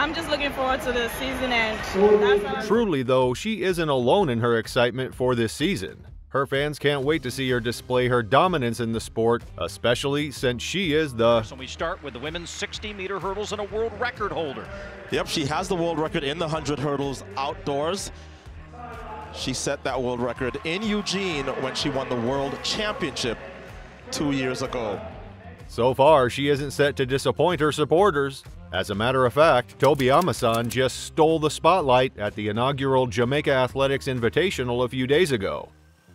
I'm just looking forward to the season and Truly, though, she isn't alone in her excitement for this season. Her fans can't wait to see her display her dominance in the sport, especially since she is the. So we start with the women's 60 meter hurdles and a world record holder. Yep, she has the world record in the 100 hurdles outdoors. She set that world record in Eugene when she won the world championship two years ago. So far, she isn't set to disappoint her supporters. As a matter of fact, Tobi Amusan just stole the spotlight at the inaugural Jamaica Athletics Invitational a few days ago.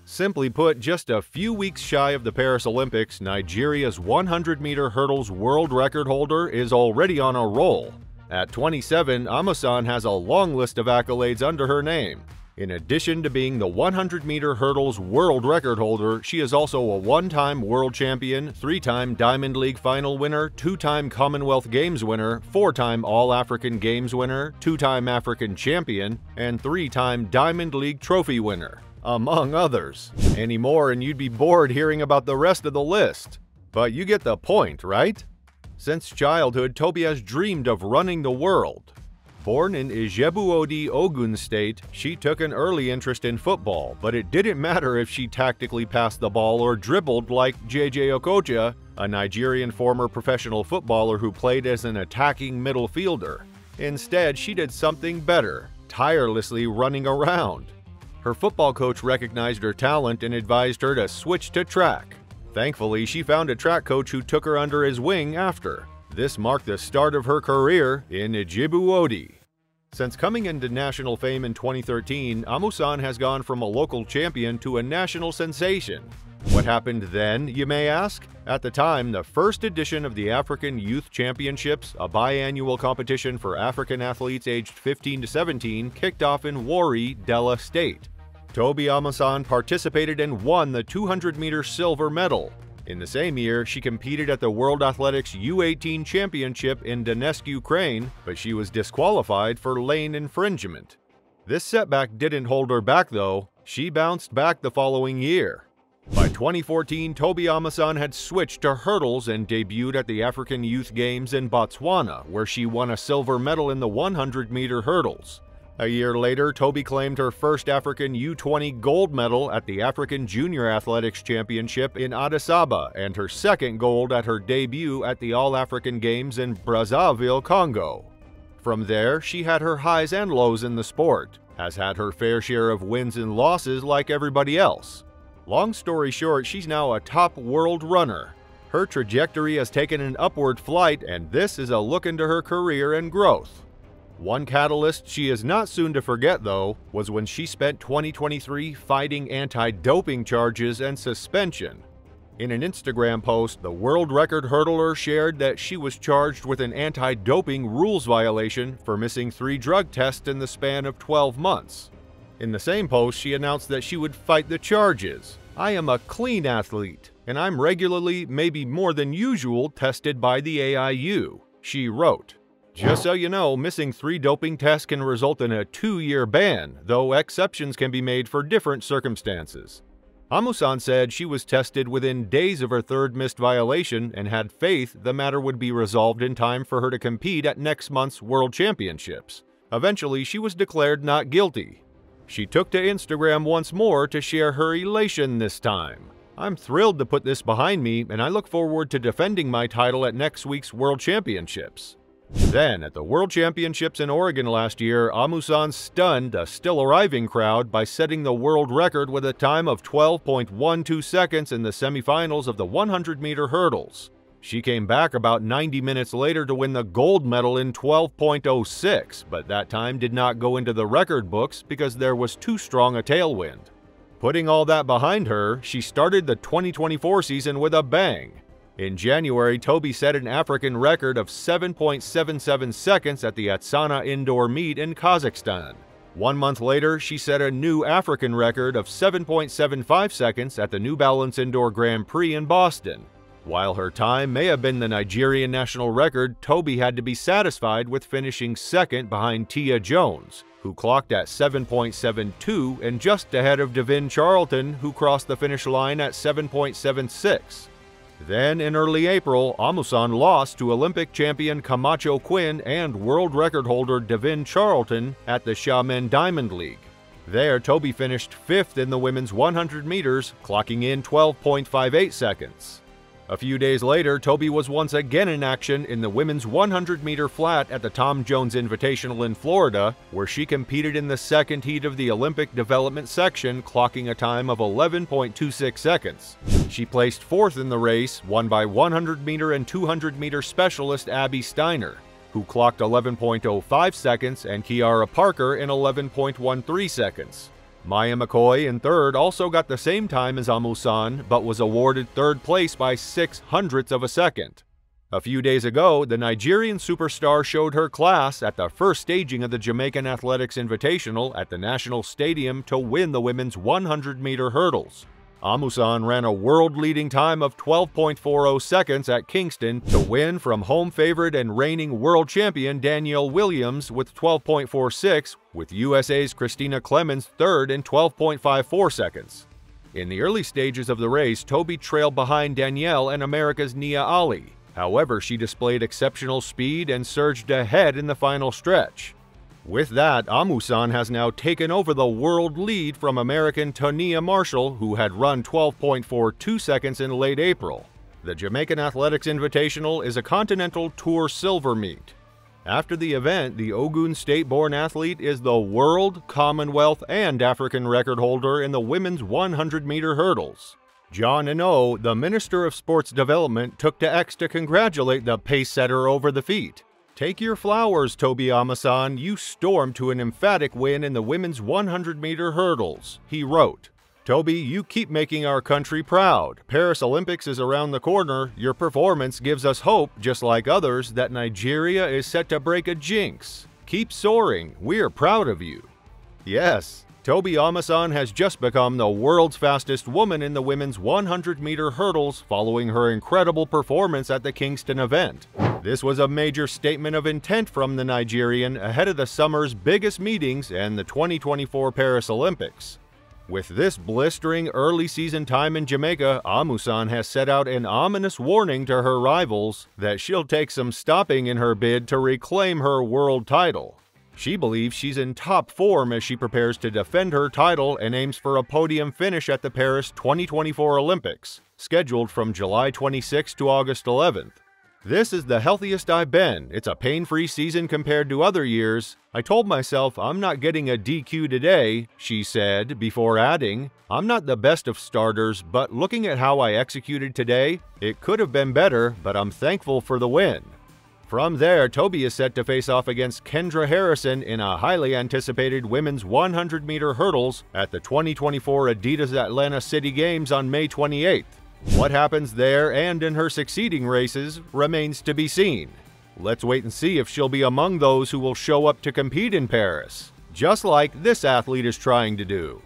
Simply put, just a few weeks shy of the Paris Olympics, Nigeria's 100-meter hurdles world record holder is already on a roll. At 27, Amusan has a long list of accolades under her name, in addition to being the 100-meter hurdles world record holder, she is also a one-time world champion, three-time Diamond League final winner, two-time Commonwealth Games winner, four-time All-African Games winner, two-time African champion, and three-time Diamond League trophy winner, among others. Any more and you'd be bored hearing about the rest of the list. But you get the point, right? Since childhood, Tobi has dreamed of running the world. Born in Ijebu-Ode, Ogun State, she took an early interest in football, but it didn't matter if she tactically passed the ball or dribbled like JJ Okocha, a Nigerian former professional footballer who played as an attacking middle fielder. Instead, she did something better, tirelessly running around. Her football coach recognized her talent and advised her to switch to track. Thankfully, she found a track coach who took her under his wing after. This marked the start of her career in Ijebu-Ode. Since coming into national fame in 2013, Amusan has gone from a local champion to a national sensation. What happened then, you may ask? At the time, the first edition of the African Youth Championships, a biannual competition for African athletes aged 15 to 17, kicked off in Warri, Delta State. Tobi Amusan participated and won the 200-meter silver medal, in the same year, she competed at the World Athletics U18 Championship in Donetsk, Ukraine, but she was disqualified for lane infringement. This setback didn't hold her back though, she bounced back the following year. By 2014, Tobi Amusan had switched to hurdles and debuted at the African Youth Games in Botswana, where she won a silver medal in the 100-meter hurdles. A year later, Tobi claimed her first African U20 gold medal at the African Junior Athletics Championship in Addis Ababa and her second gold at her debut at the All-African Games in Brazzaville, Congo. From there, she had her highs and lows in the sport, has had her fair share of wins and losses like everybody else. Long story short, she's now a top world runner. Her trajectory has taken an upward flight and this is a look into her career and growth. One catalyst she is not soon to forget, though, was when she spent 2023 fighting anti-doping charges and suspension. In an Instagram post, the world record hurdler shared that she was charged with an anti-doping rules violation for missing three drug tests in the span of 12 months. In the same post, she announced that she would fight the charges. I am a clean athlete, and I'm regularly, maybe more than usual, tested by the AIU, she wrote. Just so you know, missing three doping tests can result in a two-year ban, though exceptions can be made for different circumstances. Amusan said she was tested within days of her third missed violation and had faith the matter would be resolved in time for her to compete at next month's World Championships. Eventually, she was declared not guilty. She took to Instagram once more to share her elation this time. I'm thrilled to put this behind me, and I look forward to defending my title at next week's World Championships. Then, at the World Championships in Oregon last year, Amusan stunned a still-arriving crowd by setting the world record with a time of 12.12 seconds in the semifinals of the 100-meter hurdles. She came back about 90 minutes later to win the gold medal in 12.06, but that time did not go into the record books because there was too strong a tailwind. Putting all that behind her, she started the 2024 season with a bang, in January, Tobi set an African record of 7.77 seconds at the Astana Indoor Meet in Kazakhstan. One month later, she set a new African record of 7.75 seconds at the New Balance Indoor Grand Prix in Boston. While her time may have been the Nigerian national record, Tobi had to be satisfied with finishing second behind Tia Jones, who clocked at 7.72 and just ahead of Devynne Charlton, who crossed the finish line at 7.76. Then in early April, Amusan lost to Olympic champion Camacho Quinn and world record holder Devynne Charlton at the Xiamen Diamond League. There, Tobi finished fifth in the women's 100 meters, clocking in 12.58 seconds. A few days later, Tobi was once again in action in the women's 100 meter flat at the Tom Jones Invitational in Florida, where she competed in the second heat of the Olympic development section, clocking a time of 11.26 seconds. She placed fourth in the race, won by 100 meter and 200 meter specialist Abby Steiner, who clocked 11.05 seconds, and Kiara Parker in 11.13 seconds. Maya McCoy in third also got the same time as Amusan, but was awarded third place by six hundredths of a second. A few days ago, the Nigerian superstar showed her class at the first staging of the Jamaican Athletics Invitational at the National Stadium to win the women's 100 meter hurdles. Amusan ran a world-leading time of 12.40 seconds at Kingston to win from home favorite and reigning world champion Danielle Williams with 12.46, with USA's Christina Clemons third in 12.54 seconds. In the early stages of the race, Tobi trailed behind Danielle and America's Nia Ali. However, she displayed exceptional speed and surged ahead in the final stretch. With that, Amusan has now taken over the world lead from American Tonea Marshall, who had run 12.42 seconds in late April. The Jamaican Athletics Invitational is a Continental Tour silver meet. After the event, the Ogun State-born athlete is the world, Commonwealth, and African record holder in the women's 100-meter hurdles. John Enoh, the Minister of Sports Development, took to X to congratulate the pace setter over the feat. Take your flowers, Tobi Amusan. You stormed to an emphatic win in the women's 100 meter hurdles, he wrote. Tobi, you keep making our country proud. Paris Olympics is around the corner. Your performance gives us hope, just like others, that Nigeria is set to break a jinx. Keep soaring. We're proud of you. Yes, Tobi Amusan has just become the world's fastest woman in the women's 100 meter hurdles following her incredible performance at the Kingston event. This was a major statement of intent from the Nigerian ahead of the summer's biggest meetings and the 2024 Paris Olympics. With this blistering early season time in Jamaica, Amusan has set out an ominous warning to her rivals that she'll take some stopping in her bid to reclaim her world title. She believes she's in top form as she prepares to defend her title and aims for a podium finish at the Paris 2024 Olympics, scheduled from July 26 to August 11th. This is the healthiest I've been. It's a pain-free season compared to other years. I told myself I'm not getting a DQ today, she said, before adding, I'm not the best of starters, but looking at how I executed today, it could have been better, but I'm thankful for the win. From there, Tobi is set to face off against Kendra Harrison in a highly anticipated women's 100 meter hurdles at the 2024 Adidas Atlanta City Games on May 28th. What happens there and in her succeeding races remains to be seen. Let's wait and see if she'll be among those who will show up to compete in Paris, just like this athlete is trying to do.